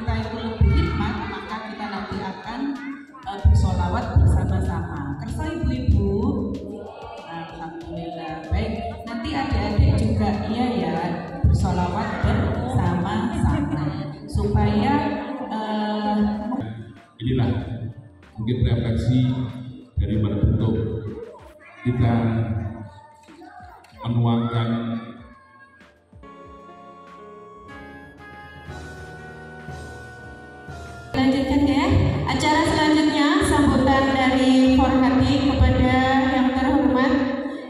kita itu lebih nikmat, maka kita nanti akan uh, bersolawat bersama-sama. Kersa ibu-ibu? Alhamdulillah. Baik, nanti adik-adik juga iya ya bersolawat bersama-sama supaya uh, inilah mungkin refleksi dari bentuk kita menuangkan acara selanjutnya sambutan dari Forhati kepada yang terhormat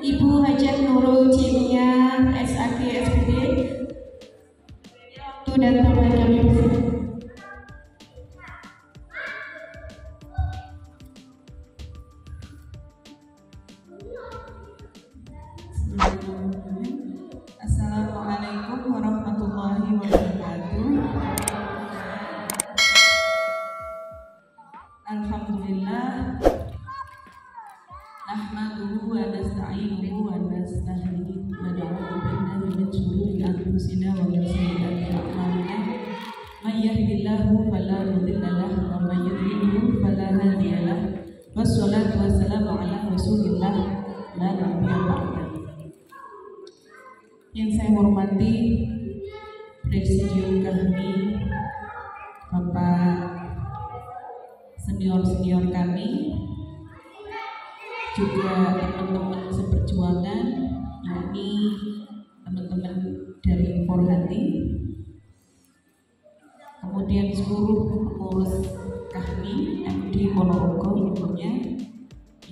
Ibu Hajat Nurul Cinia Alhamdulillah. Nahmaduhu wa nasta'inuhu wa nasta'hihi wa na'udzu billahi min shururi anfusina wa min sayyiati a'malina. May yahdihillahu fala mudilla lahu wa may yudlilhu fala hadiya lahu wassalatu wassalamu ala rasulillah. La nabiyya ba'da. Yang saya hormati Presidium kami Bapak senior-senior kami juga teman-teman seperjuangan yakni teman-teman dari Forhati kemudian seluruh pengurus kami MD Ponorogo ibunya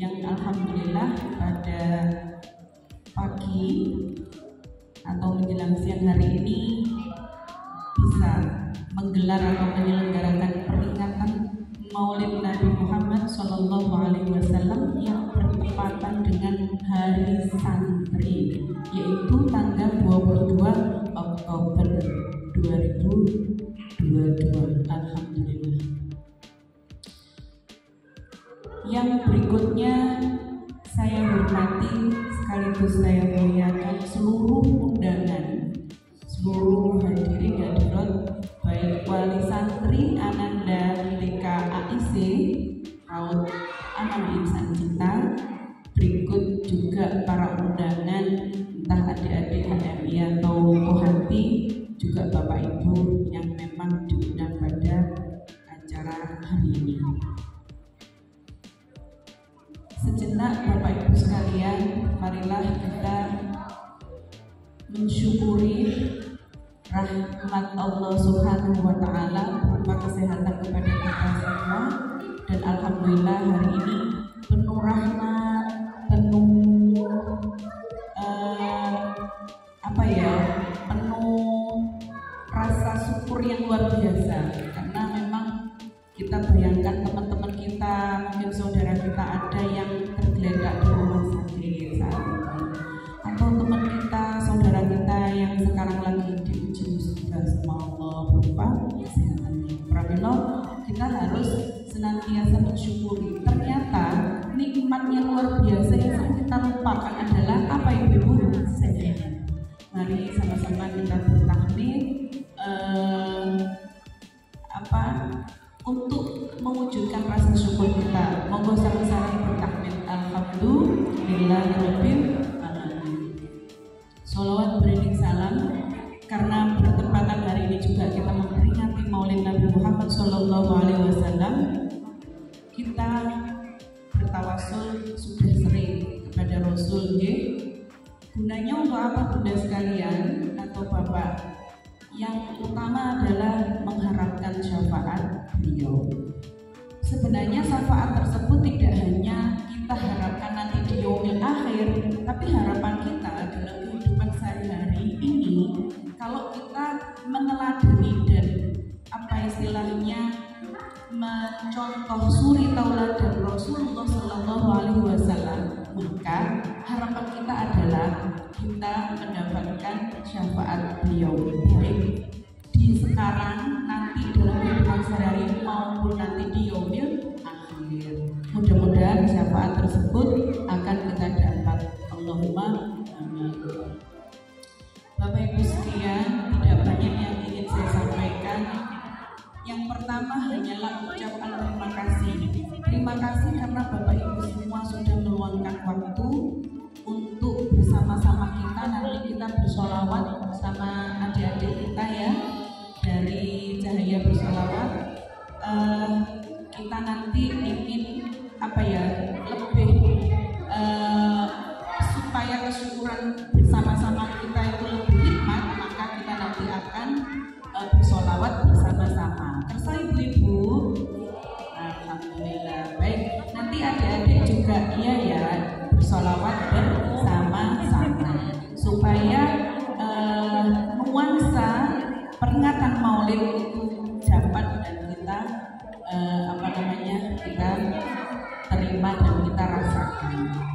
yang Alhamdulillah pada pagi atau menjelang siang hari ini bisa menggelar atau menyelenggarakan peringatan Maulid Nabi Muhammad Shallallahu Alaihi Wasallam yang bertepatan dengan Hari Santri, yaitu tanggal 22 Oktober 2022. Luar biasa. Karena memang kita bayangkan teman-teman kita mungkin saudara kita ada yang tergeletak di rumah sakit. Saat ini atau teman kita saudara kita yang sekarang lagi diuji musibah sama Allah berupa kesehatannya kita harus senantiasa mensyukuri ternyata nikmat yang luar biasa yang kita lupakan adalah apa ibu ibu sehat mari sama-sama kita bertakmir eh, apa untuk mewujudkan rasa syukur kita monggo sama-sama bertakmir alhamdulillah rabbil alamin Salawat beriring salam karena bertepatan hari ini juga kita memperingati Maulid Nabi Muhammad Shallallahu Alaihi Wasallam kita bertawasul sudah sering kepada Rasul ya. Gunanya untuk apa bunda sekalian atau bapak? Beliau. Sebenarnya syafaat tersebut tidak hanya kita harapkan nanti di yaumil akhir, tapi harapan kita dalam kehidupan sehari-hari ini kalau kita meneladani dan apa istilahnya mencontoh suri tauladan Rasulullah Shallallahu Alaihi Wasallam maka harapan kita adalah kita mendapatkan syafaat beliau baik di sekarang nanti ingin apa ya Thank you.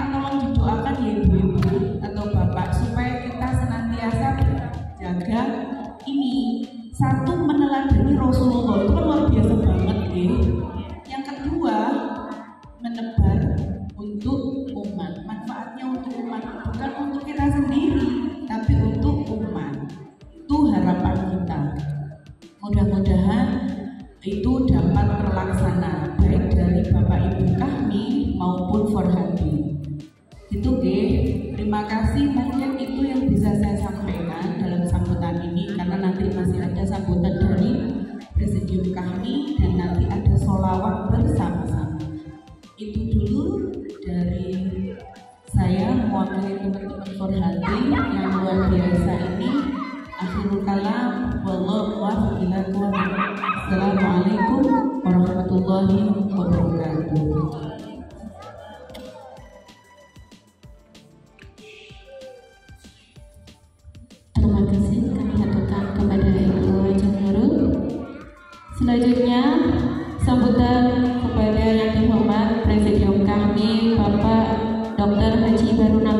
minta tolong didoakan ya ibu Terima kasih kami haturkan kepada Ibu Jamirul. Selanjutnya sambutan kepada yang dihormat Presidium kami Bapak Dr. Haji Baruna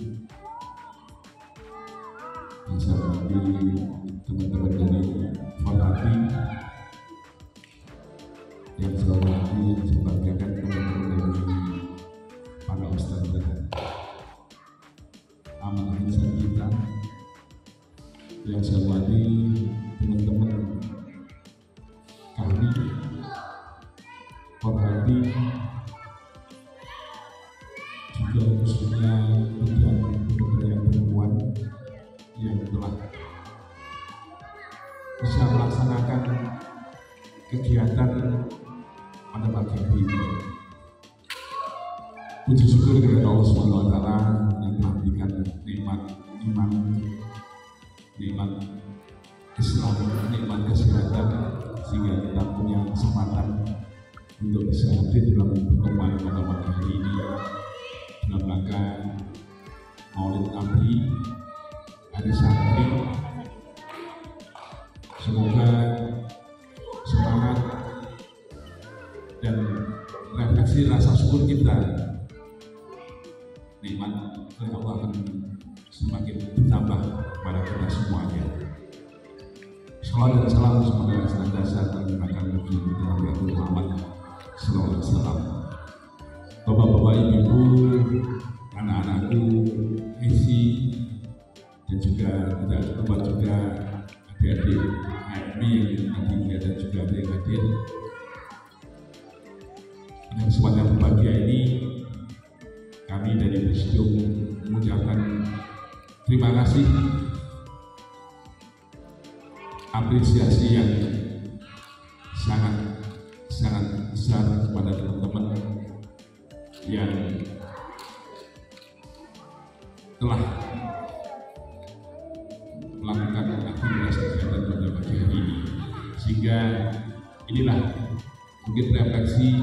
Pastor Betel. Amanah insan kita yang saya wadi semakin ditambah pada kita semuanya. Salam dan salam semoga senantiasa terlimpahkan bagi kita Nabi Muhammad Sallallahu Alaihi Wasallam. Bapak-bapak, ibu-ibu, anak-anakku, isi dan juga tidak lupa juga adik-adik HMI yang tadi dan juga ada yang hadir pada kesempatan berbahagia ini kami dari Presidium mengucapkan terima kasih. Apresiasi yang sangat sangat besar kepada teman-teman yang telah melakukan aktivitas kegiatan pada pagi hari ini. Sehingga inilah mungkin refleksi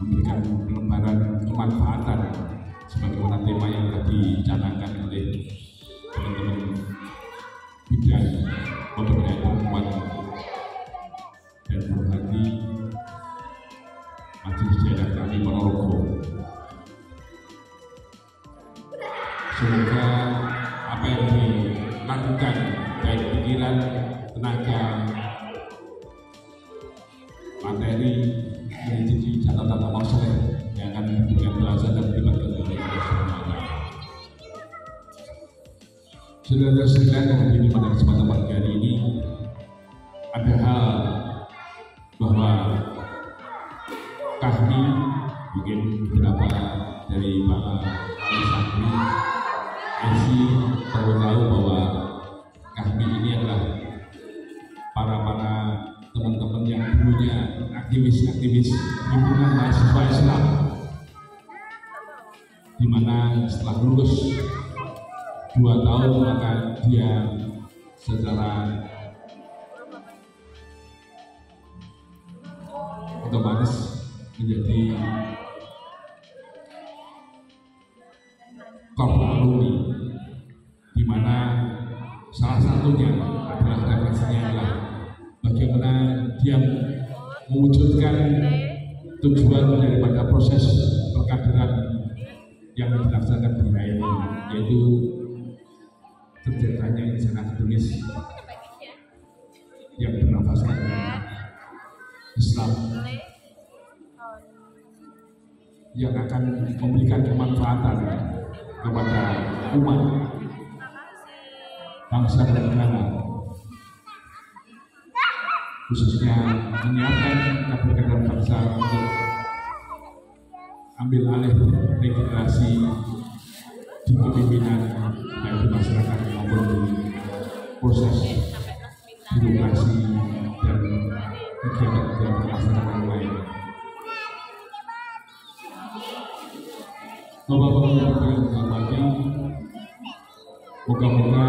memberikan lembaran kemanfaatan sebagaimana tema yang tadi dicanangkan oleh Saudara-saudara yang hadir pada kesempatan pagi hari ini ada hal bahwa kami mungkin beberapa dari para santri Esi perlu tahu bahwa kami ini adalah para para teman-teman yang dulunya aktivis-aktivis himpunan mahasiswa Islam. Di mana setelah lulus dua tahun maka dia secara otomatis menjadi alumni di mana salah satunya adalah refleksinya adalah bagaimana dia mewujudkan tujuan daripada proses perkaderan yang dilaksanakan di ini yaitu terciptanya insan akademis yang bernafaskan Islam. Yang akan memberikan kemanfaatan kepada umat. Bangsa dan negara. Khususnya menyiapkan kader kader bangsa untuk ambil alih regenerasi di kepemimpinan baik masyarakat maupun di proses birokrasi dan kegiatan-kegiatan yang lain. Bapak-bapak yang hormati, moga-moga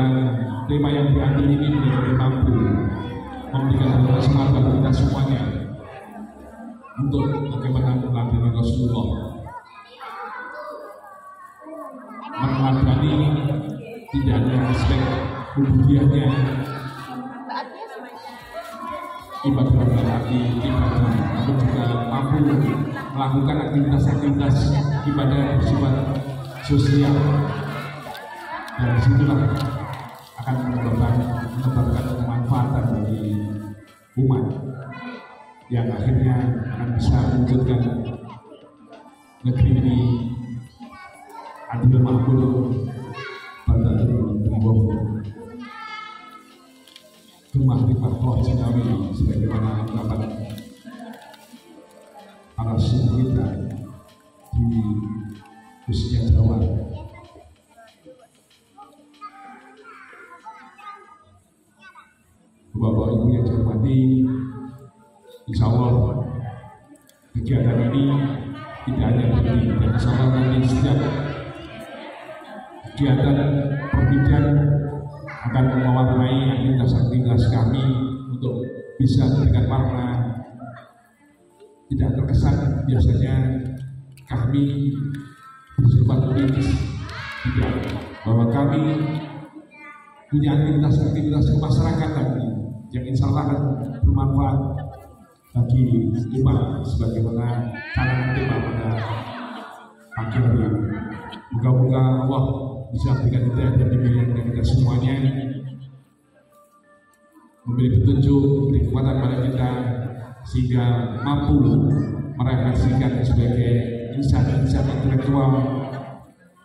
tema yang diambil ini benar-benar mampu memberikan semangat bagi kita semuanya untuk bagaimana meladeni Rasulullah tidak hanya aspek kubudiannya ibadah berarti ibadah namun juga mampu melakukan aktivitas-aktivitas ibadah yang bersifat sosial. Dan di situlah akan menyebabkan menyebabkan kemanfaatan bagi umat yang akhirnya akan bisa mewujudkan negeri ini adil makmur gemah rifat roh jinawi sebagaimana ungkapan para suku kita di usia Jawa Bapak Ibu yang saya hormati Insya Allah kegiatan ini tidak hanya bagi dan nanti setiap kegiatan pertigaan akan mewarnai aktivitas-aktivitas kami untuk bisa memberikan warna. Tidak terkesan biasanya kami bersifat politis. Tidak. Bahwa kami punya aktivitas-aktivitas kemasyarakatan yang insya Allah akan bermanfaat bagi umat sebagaimana cara kita pada pagi hari Moga-moga Allah bisa berikan kita dan diberikan kita semuanya memberi petunjuk, memberi kekuatan pada kita sehingga mampu merefleksikan sebagai insan-insan intelektual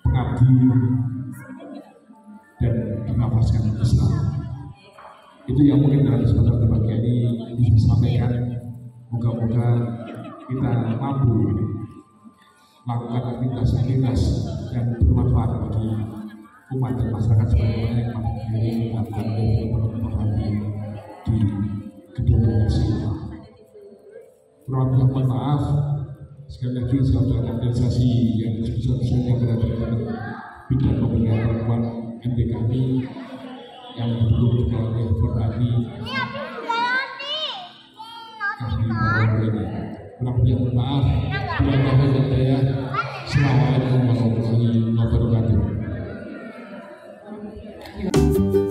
pengabdi dan menafaskan Islam. Itu yang mungkin dalam kesempatan berbahagia ini bisa sampaikan. Moga-moga kita mampu melakukan aktivitas-aktivitas yang bermanfaat bagi kepada masyarakat sebenarnya yang di gedung maaf. Sekali lagi yang sebesar-besarnya berada bidang perempuan kami yang belum juga oleh maaf. Assalamualaikum warahmatullahi wabarakatuh. you.